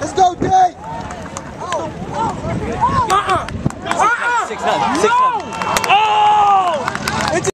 Let's go, D! Uh-uh. Six nine. Six nine.